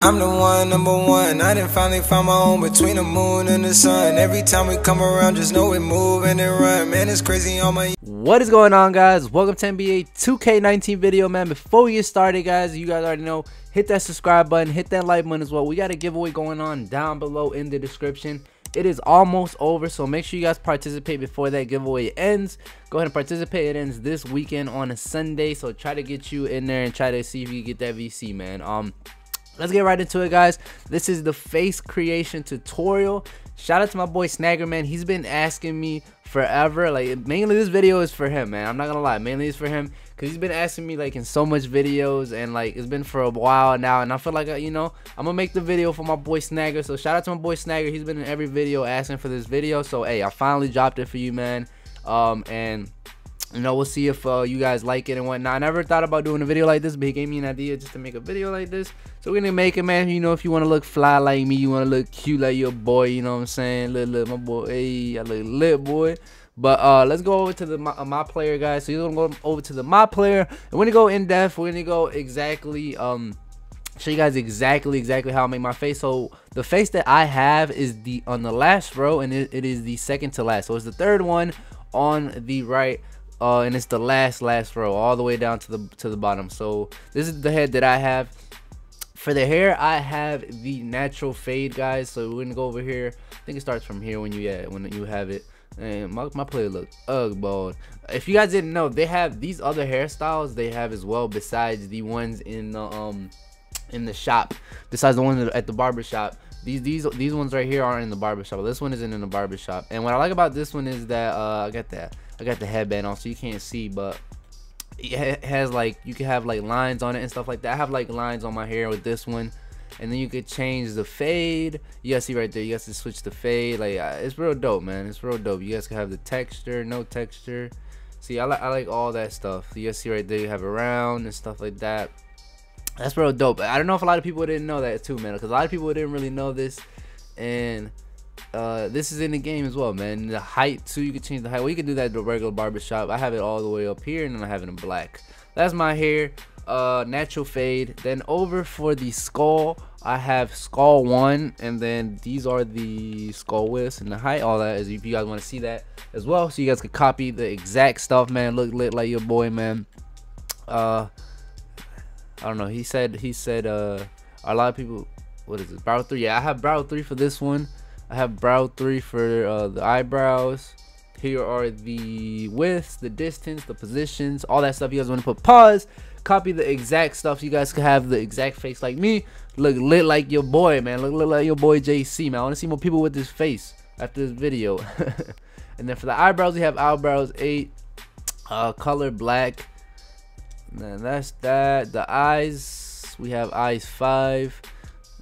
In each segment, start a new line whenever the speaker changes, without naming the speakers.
I'm the one, number one. I done finally found my own between the moon and the sun. Every time we come around, just know we move and it run. Man, it's crazy on my.
What is going on, guys? Welcome to NBA 2K19 video, man. Before we get started, guys, you guys already know, hit that subscribe button, hit that like button as well. We got a giveaway going on down below in the description. It is almost over, so make sure you guys participate before that giveaway ends. Go ahead and participate. It ends this weekend on a Sunday, so try to get you in there and try to see if you get that VC, man. Um, let's get right into it guys. This is the face creation tutorial. Shout out to my boy snagger man. He's been asking me forever. Like mainly this video is for him man. I'm not gonna lie. Mainly it's for him because he's been asking me like in so much videos and like it's been for a while now. And i feel like uh, you know i'm gonna make the video for my boy snagger. So shout out to my boy snagger. He's been in every video asking for this video. So hey i finally dropped it for you man. Um and you know we'll see if uh, you guys like it and whatnot. I never thought about doing a video like this but he gave me an idea just to make a video like this. So we're gonna make it man. You know if you want to look fly like me you want to look cute like your boy you know what i'm saying? Look look my boy hey i look lit boy. But uh let's go over to the my, uh, my player guys. So you're gonna go over to the my player. And we're gonna go in depth. We're gonna go exactly um show you guys exactly exactly how I make my face. So the face that I have is the on the last row and it, it is the second to last. So it's the third one on the right uh, and it's the last last row all the way down to the to the bottom. So this is the head that I have. For the hair I have the natural fade guys. So we're gonna go over here. I think it starts from here when you yeah when you have it. And my, my player look ugh bald. If you guys didn't know they have these other hairstyles they have as well besides the ones in the um in the shop. Besides the ones at the barber shop. These these these ones right here aren't in the barber shop. This one isn't in the barber shop. And what I like about this one is that uh I got that I got the headband on so you can't see but it has like you can have like lines on it and stuff like that. I have like lines on my hair with this one and then you could change the fade. You guys see right there you guys can switch the fade. Like it's real dope man. It's real dope. You guys can have the texture no texture. See I, like I like all that stuff. You guys see right there you have around and stuff like that. That's real dope. I don't know if a lot of people didn't know that too man because a lot of people didn't really know this. And uh, this is in the game as well, man. The height too, you can change the height. Well, you can do that at the regular barbershop. I have it all the way up here, and then I have it in black. That's my hair. Uh, natural fade. Then over for the skull, I have skull one, and then these are the skull widths and the height. All that is if you guys want to see that as well, so you guys can copy the exact stuff, man. Look lit like your boy, man. Uh, I don't know. He said he said uh, a lot of people. What is it? Brow three. Yeah, I have brow three for this one. I have brow 3 for uh, the eyebrows. Here are the widths, the distance, the positions, all that stuff. You guys want to put pause, copy the exact stuff. So you guys can have the exact face like me. Look lit like your boy, man. Look lit like your boy JC, man. I want to see more people with this face after this video. and then for the eyebrows, we have eyebrows 8, uh, color black. And that's that. The eyes, we have eyes 5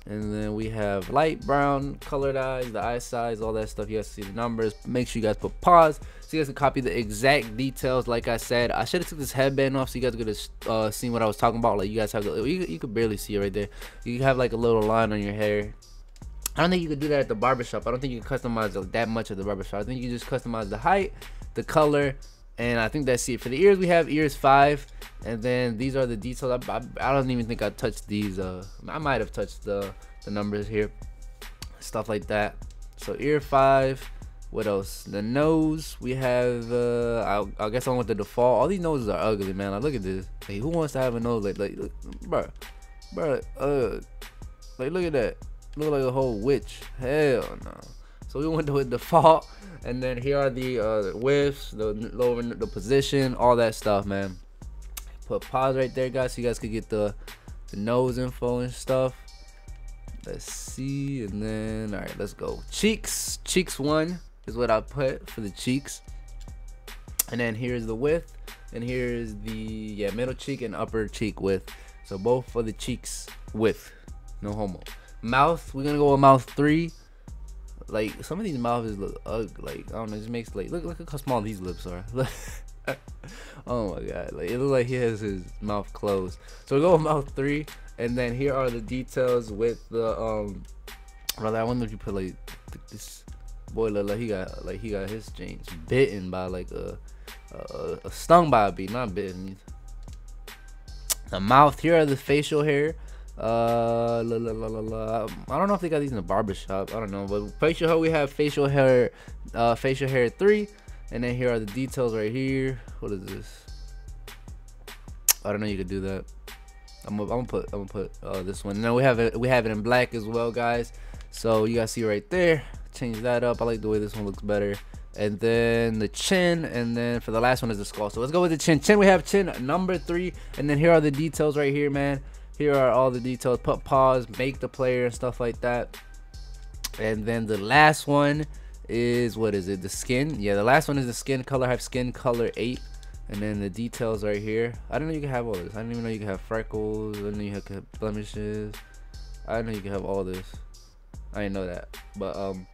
and then we have light brown colored eyes the eye size all that stuff. You guys see the numbers. Make sure you guys put pause so you guys can copy the exact details. Like i said i should have took this headband off so you guys could have uh, seen what i was talking about. Like you guys have you, you could barely see it right there. You have like a little line on your hair. I don't think you could do that at the barbershop. I don't think you can customize that much at the barbershop. I think you just customize the height, the color, and I think that's it. For the ears, we have ears 5, and then these are the details. I, I, I don't even think I touched these. Uh, I might have touched the, the numbers here. Stuff like that. So ear 5. What else? The nose, we have, uh, I, I guess I went with the default. All these noses are ugly, man. Like, look at this. Like, who wants to have a nose like, like, look, bro, bro, uh, like, look at that. Look like a whole witch. Hell no. So we went to with default, and then here are the uh, widths, the lower the position, all that stuff, man. Put pause right there, guys, so you guys could get the, the nose info and stuff. Let's see, and then all right, let's go. Cheeks, cheeks one is what I put for the cheeks, and then here's the width, and here's the yeah middle cheek and upper cheek width. So both for the cheeks width, no homo. Mouth, we're gonna go with mouth three like some of these mouths look ugly. Like I don't know, it just makes like look look how small these lips are. oh my god, like it looks like he has his mouth closed. So we go with mouth three, and then here are the details with the um. Brother, I wonder if you put like this boy look like he got like he got his jeans bitten by like a, a, a stung by a bee, not bitten. The mouth here are the facial hair Uh, la, la, la, la, la. I don't know if they got these in the barbershop. I don't know, but facial hair we have facial hair, uh, facial hair three, and then here are the details right here. What is this? I don't know. You could do that. I'm gonna, I'm put I'm gonna put uh, this one. Now we have it we have it in black as well, guys. So you guys see right there. Change that up. I like the way this one looks better. And then the chin, and then for the last one is the skull. So let's go with the chin. Chin we have chin number three, and then here are the details right here, man. Here are all the details. Put pause, make the player and stuff like that. And then the last one is what is it? The skin. Yeah, the last one is the skin color. I have skin color eight. And then the details right here. I don't know you can have all this. I didn't even know you can have freckles. I didn't know you could have blemishes. I didn't know you could have all this. I didn't know that. But um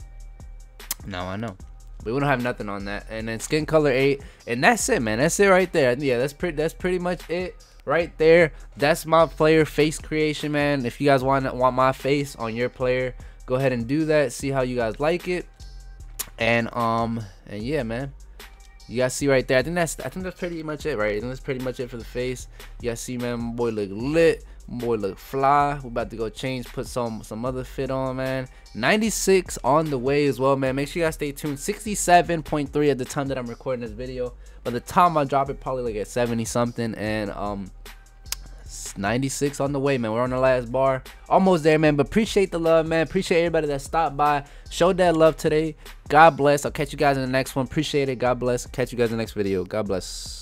now I know. We don't have nothing on that. And then skin color eight. And that's it, man. That's it right there. Yeah, that's pretty that's pretty much it right there that's my player face creation man if you guys want want my face on your player go ahead and do that see how you guys like it and um and yeah man you guys see right there i think that's i think that's pretty much it right think that's pretty much it for the face you guys see man boy look lit boy look fly. We're about to go change put some some other fit on man. 96 on the way as well man. Make sure you guys stay tuned. 67.3 at the time that i'm recording this video. By the time i drop it probably like at 70 something and um 96 on the way man. We're on the last bar. Almost there man. But appreciate the love man. Appreciate everybody that stopped by. Showed that love today. God bless. I'll catch you guys in the next one. Appreciate it. God bless. Catch you guys in the next video. God bless